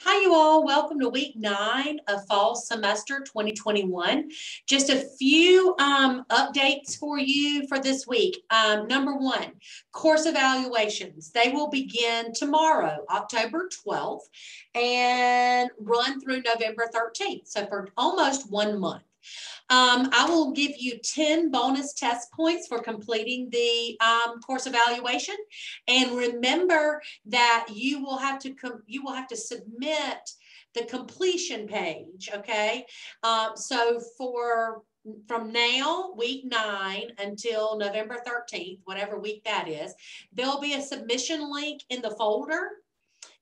Hi, you all. Welcome to week nine of fall semester 2021. Just a few um, updates for you for this week. Um, number one, course evaluations. They will begin tomorrow, October 12th, and run through November 13th. So for almost one month. Um, I will give you 10 bonus test points for completing the um, course evaluation. And remember that you will have to you will have to submit the completion page, okay? Um, so for from now, week nine, until November 13th, whatever week that is, there'll be a submission link in the folder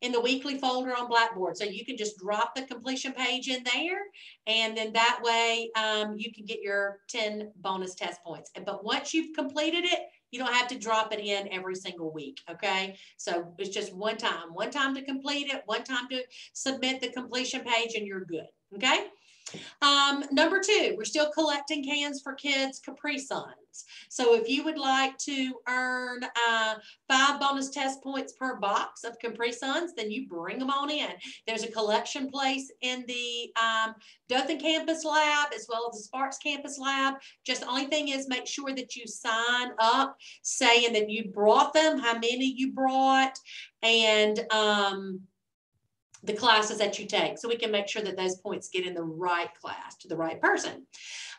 in the weekly folder on Blackboard. So you can just drop the completion page in there and then that way um, you can get your 10 bonus test points. But once you've completed it, you don't have to drop it in every single week, okay? So it's just one time, one time to complete it, one time to submit the completion page and you're good, okay? Um, number two, we're still collecting cans for kids Capri Suns. So if you would like to earn uh, five bonus test points per box of Capri Suns, then you bring them on in. There's a collection place in the um, Dothan campus lab as well as the Sparks campus lab. Just the only thing is make sure that you sign up saying that you brought them, how many you brought, and um, the classes that you take so we can make sure that those points get in the right class to the right person.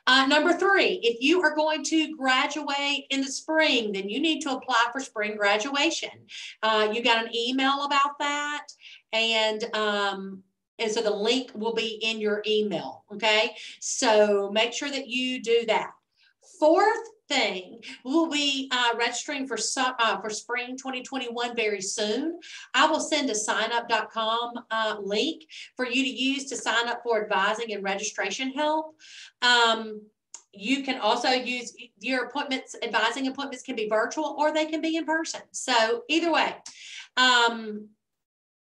Uh, number three, if you are going to graduate in the spring, then you need to apply for spring graduation. Uh, you got an email about that and um, and so the link will be in your email, okay? So make sure that you do that. Fourth thing. We'll be uh, registering for uh, for spring 2021 very soon. I will send a signup.com uh, link for you to use to sign up for advising and registration help. Um, you can also use your appointments, advising appointments can be virtual or they can be in person. So either way, um,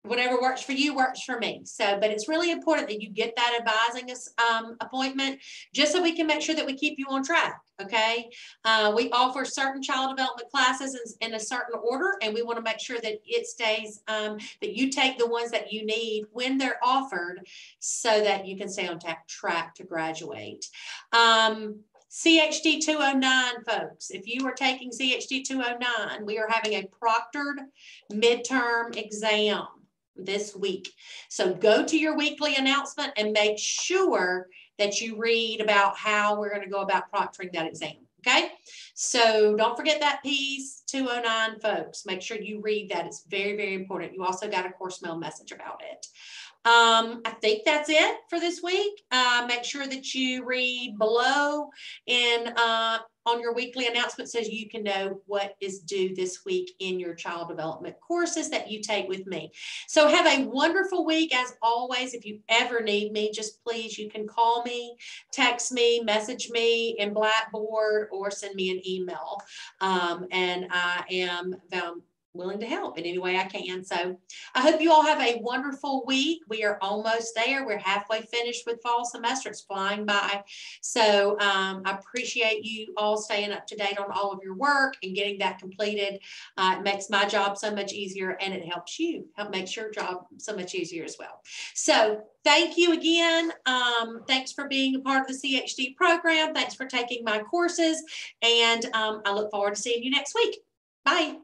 whatever works for you works for me. So, but it's really important that you get that advising um, appointment just so we can make sure that we keep you on track. Okay. Uh, we offer certain child development classes in, in, a certain order, and we want to make sure that it stays, um, that you take the ones that you need when they're offered so that you can stay on track to graduate. Um, CHD 209, folks, if you are taking CHD 209, we are having a proctored midterm exam this week. So go to your weekly announcement and make sure that you read about how we're going to go about proctoring that exam. Okay. So don't forget that piece 209 folks. Make sure you read that. It's very, very important. You also got a course mail message about it. Um, I think that's it for this week. Uh, make sure that you read below and uh, on your weekly announcement so you can know what is due this week in your child development courses that you take with me. So have a wonderful week as always. If you ever need me, just please, you can call me, text me, message me in Blackboard or send me an email. Um, and I am um, willing to help in any way I can. So I hope you all have a wonderful week. We are almost there. We're halfway finished with fall semester. It's flying by. So um, I appreciate you all staying up to date on all of your work and getting that completed. Uh, it makes my job so much easier and it helps you help makes your job so much easier as well. So thank you again. Um, thanks for being a part of the CHD program. Thanks for taking my courses. And um, I look forward to seeing you next week. Bye.